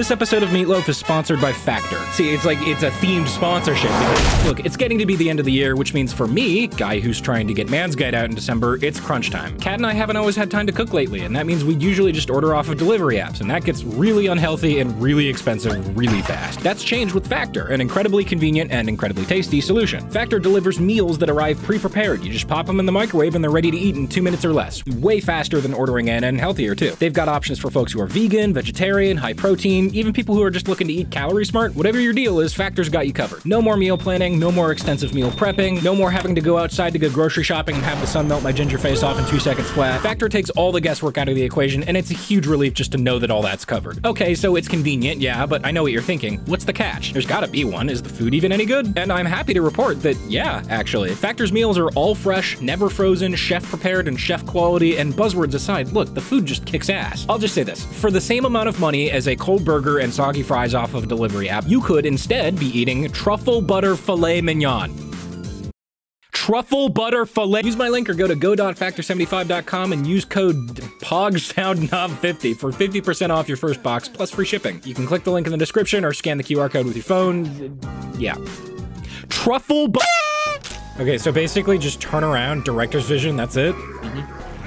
This episode of Meatloaf is sponsored by Factor. See, it's like it's a themed sponsorship. Look, it's getting to be the end of the year, which means for me, guy who's trying to get Man's Guide out in December, it's crunch time. Kat and I haven't always had time to cook lately, and that means we usually just order off of delivery apps, and that gets really unhealthy and really expensive really fast. That's changed with Factor, an incredibly convenient and incredibly tasty solution. Factor delivers meals that arrive pre-prepared. You just pop them in the microwave and they're ready to eat in two minutes or less. Way faster than ordering in and healthier too. They've got options for folks who are vegan, vegetarian, high protein, even people who are just looking to eat calorie smart. Whatever your deal is, Factor's got you covered. No more meal planning, no more extensive meal prepping, no more having to go outside to go grocery shopping and have the sun melt my ginger face off in two seconds flat. Factor takes all the guesswork out of the equation, and it's a huge relief just to know that all that's covered. Okay, so it's convenient, yeah, but I know what you're thinking. What's the catch? There's gotta be one. Is the food even any good? And I'm happy to report that, yeah, actually. Factor's meals are all fresh, never frozen, chef prepared, and chef quality, and buzzwords aside, look, the food just kicks ass. I'll just say this for the same amount of money as a cold burger and soggy fries off of a delivery app, you could instead be eating truffle butter filet mignon. Truffle butter filet. Use my link or go to go.factor75.com and use code POGSOUNDNOV50 for 50% off your first box plus free shipping. You can click the link in the description or scan the QR code with your phone. Yeah. Truffle butter. Okay, so basically just turn around, director's vision, that's it.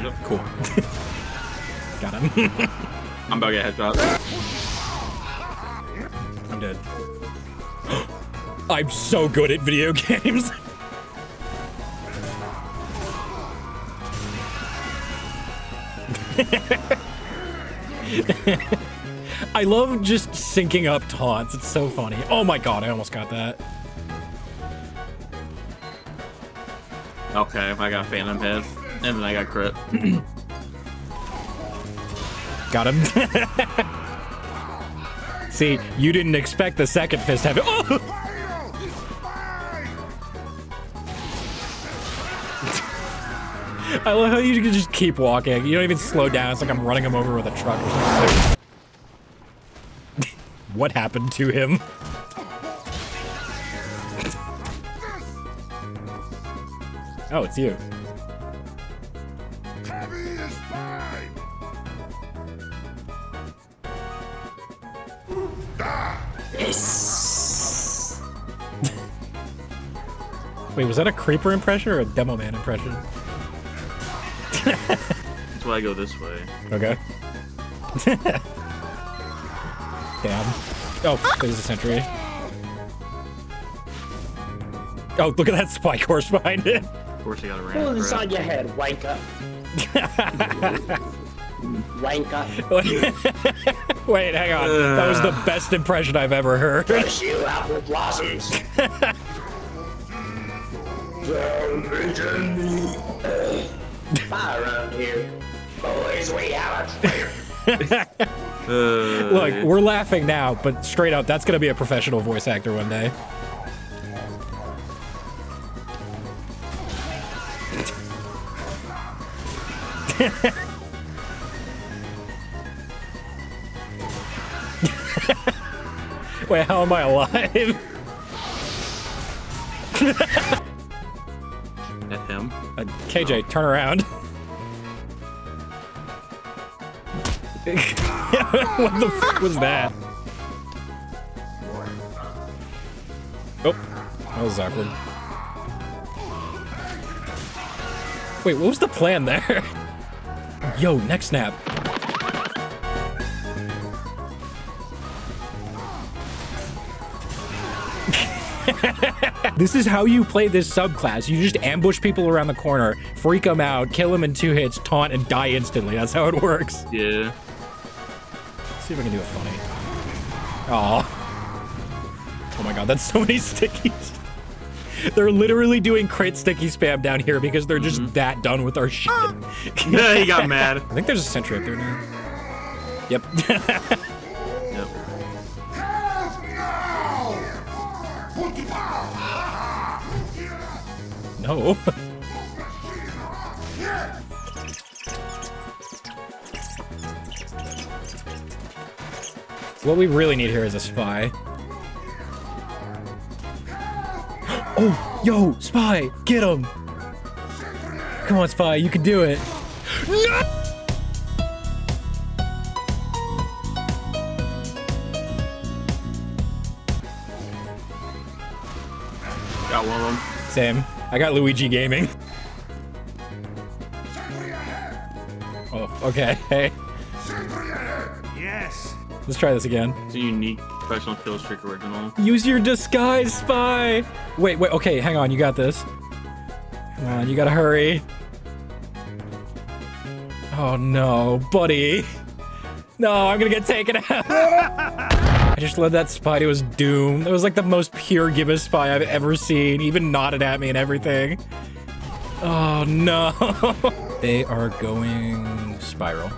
Yep. Cool. Got him. I'm about to get headshot. I'm dead. I'm so good at video games. I love just syncing up taunts. It's so funny. Oh my god, I almost got that. Okay, I got Phantom Head. And then I got crit. Got him. See, you didn't expect the second fist heavy. Oh! I love how you can just keep walking. You don't even slow down. It's like I'm running him over with a truck or something. what happened to him? Oh, it's you. Wait, was that a creeper impression or a demo man impression? That's why I go this way. Okay. Damn. Oh, there's a sentry. Oh, look at that spike horse behind it. Of course, I got a Pull random this crit. on your head, wanker. wanker. Wait, hang on. That was the best impression I've ever heard. Brush you out with blossoms. Don't mention me. Fire around here. Boys, we have a traitor. Uh, Look, we're laughing now, but straight up, that's gonna be a professional voice actor one day. Wait, how am I alive? At him. Uh, KJ, turn around. what the fuck was that? Oh, that was awkward. Wait, what was the plan there? Yo, neck snap. This is how you play this subclass. You just ambush people around the corner, freak them out, kill them in two hits, taunt, and die instantly. That's how it works. Yeah. Let's see if I can do it funny. Aw. Oh my god, that's so many stickies. They're literally doing crit sticky spam down here because they're just mm-hmm. that done with our shit. Yeah, he got mad. I think there's a sentry up there now. Yep. No. What we really need here is a spy. Oh, yo, Spy, get him. Come on, Spy, you can do it. No! Got one of them. Same. I got Luigi Gaming. Oh, okay. Hey, Yes. let's try this again. It's a unique professional kill streak original. Use your disguise, Spy. Wait, wait, okay, hang on, you got this. Come on, you gotta hurry. Oh no, buddy. No, I'm gonna get taken out. I just led that spy to his doom. That was like the most pure Gibus spy I've ever seen. Even nodded at me and everything. Oh no. they are going spiral.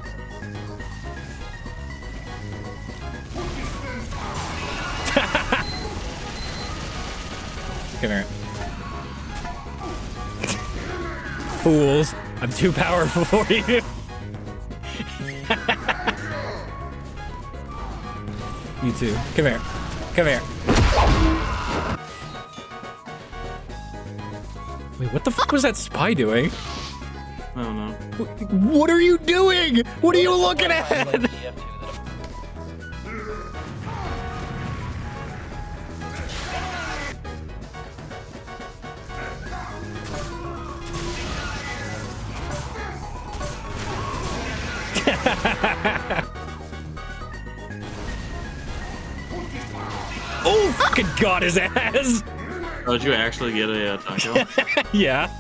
Come here. Fools. I'm too powerful for you. Too. Come here. Come here. Wait, what the fuck was that spy doing? I don't know. What are you doing? What are you looking at? Oh, fucking got his ass. Oh, did you actually get a uh, taco? yeah.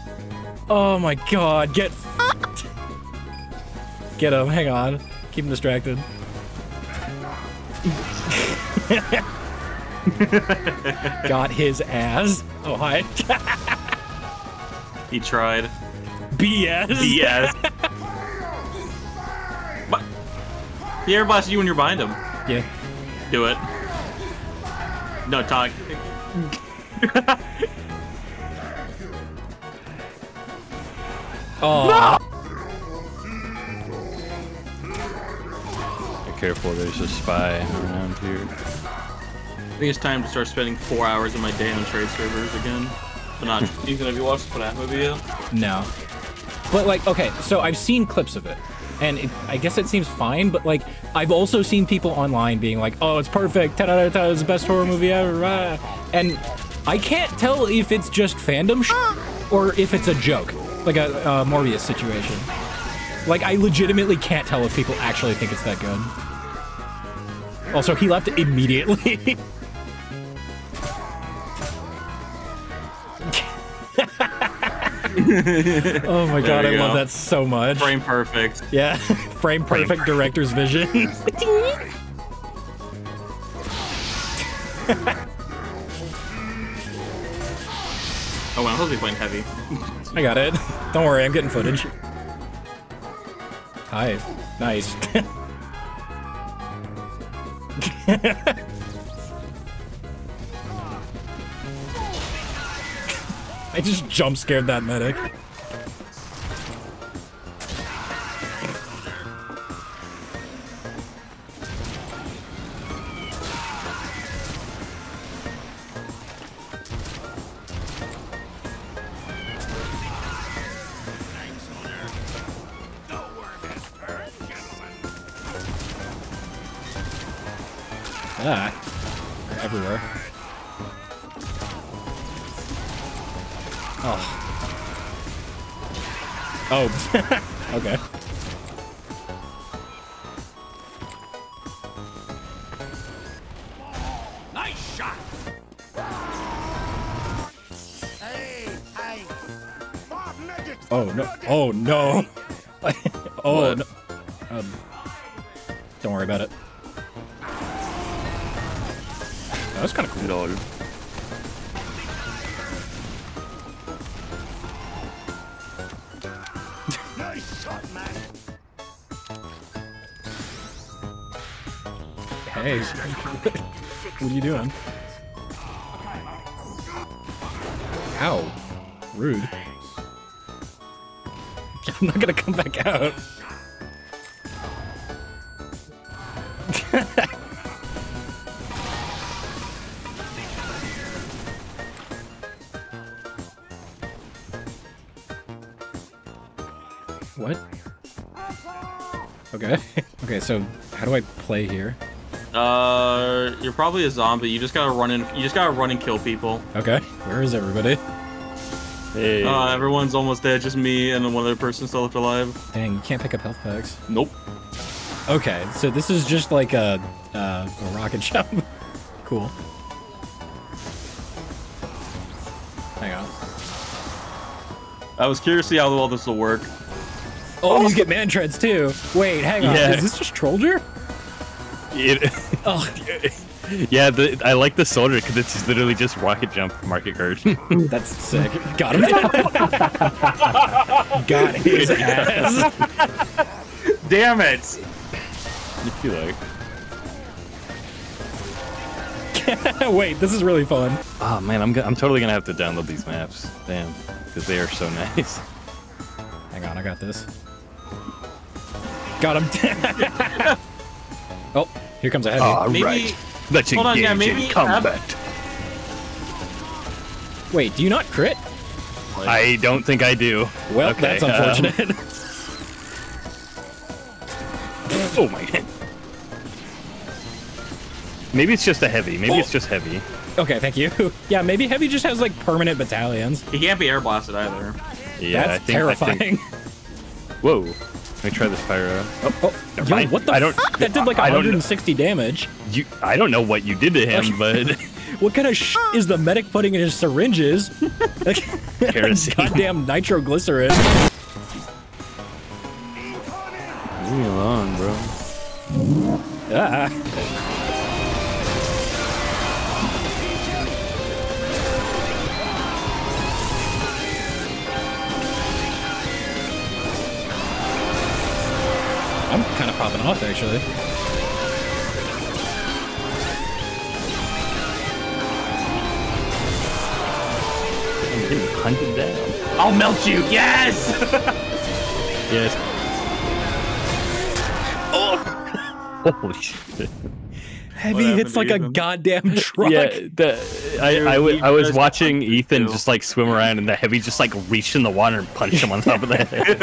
Oh my god, get fucked. Get him, hang on. Keep him distracted. Got his ass. Oh, hi. he tried. BS. BS. but he air blasted you when you're behind him. Yeah. Do it. No talk. Oh. Be careful, there's a spy around here. I think it's time to start spending four hours of my day on trade servers again. But not. Ethan, have you watched the FNAF movie yet? No. But like, okay, so I've seen clips of it, and it, I guess it seems fine. But like, I've also seen people online being like, "Oh, it's perfect. 10 out of 10. It's the best horror movie ever." And I can't tell if it's just fandom sh- ah. or if it's a joke, like a, a Morbius situation. Like, I legitimately can't tell if people actually think it's that good. Also, he left immediately. oh my god, I you love that so much. Frame perfect. Yeah, frame perfect director's vision. Oh, well, I'm supposed to be playing heavy. I got it. Don't worry, I'm getting footage. Hi. Nice. I just jump scared that medic. Ah. Everywhere. Oh. Oh. okay. Nice shot. Hey, hey. Oh no. Oh no. oh What? no. Um, don't worry about it. That was kind of cool. Lol. hey, what are you doing? Ow. Rude. I'm not gonna come back out. what? Okay. okay, so how do I play here? Uh, you're probably a zombie. You just gotta run in. You just gotta run and kill people. Okay, where is everybody? Hey. Uh, everyone's almost dead. Just me and one other person still left alive. Dang, you can't pick up health packs. Nope. Okay, so this is just like a, uh, a rocket jump. cool. Hang on. I was curious to see how well this will work. Oh, you get Mantreads too. Wait, hang on. Yeah. Is this just Trolldier? It, Oh, yeah, the, I like the soldier because it's literally just rocket jump market guard. that's sick. Got him. Got his ass. Damn it! if you like. Wait, this is really fun. Oh man, I'm I'm totally gonna have to download these maps. Damn, because they are so nice. Hang on, I got this. Got him. Oh, here comes a heavy. All Maybe- right, let's hold on, engage yeah, maybe in combat. Wait, do you not crit? I don't think I do. Well, Okay, that's um, unfortunate. oh my god. Maybe it's just a heavy. Maybe it's just heavy. okay, thank you. Yeah, maybe heavy just has like permanent battalions. He can't be air blasted either. Yeah, that's I think, I think- terrifying. Whoa. Let me try this pyro. Oh, oh, yo, I- what the I don't- fuck? That did like I don't know. 160 damage. You, I don't know what you did to him, but What kind of sh is the medic putting in his syringes? Like, Kerosene. Goddamn nitroglycerin. leave me alone, bro. Ah. Of popping off actually. I'm getting hunted down. I'll melt you. Yes. Yes. Oh. Holy shit. Heavy happened hits to like a goddamn truck. Yeah, the, I, I, w- I was Dude, watching Ethan guys- just like swim around and the heavy just like reached in the water and punched him on top of the head.